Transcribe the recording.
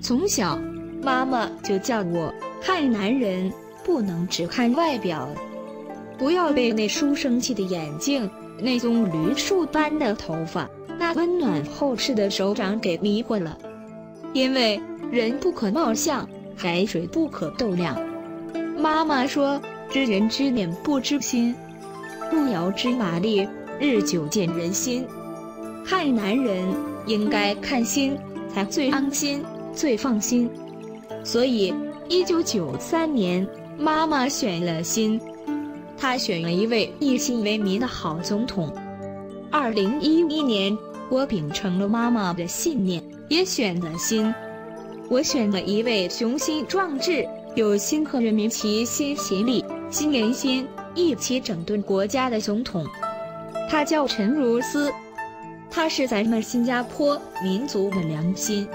从小，妈妈就叫我看男人不能只看外表，不要被那书生气的眼睛、那棕榈树般的头发、那温暖厚实的手掌给迷惑了。因为人不可貌相，海水不可斗量。妈妈说：“知人知面不知心，路遥知马力，日久见人心。看男人应该看心，才最安心、最放心。”所以，一九九三年，妈妈选了心，她选了一位一心为民的好总统。二零一一年，我秉承了妈妈的信念，也选了心。我选了一位雄心壮志、有心和人民齐心协力、心连心，一起整顿国家的总统。他叫陈如斯，他是咱们新加坡民族的良心。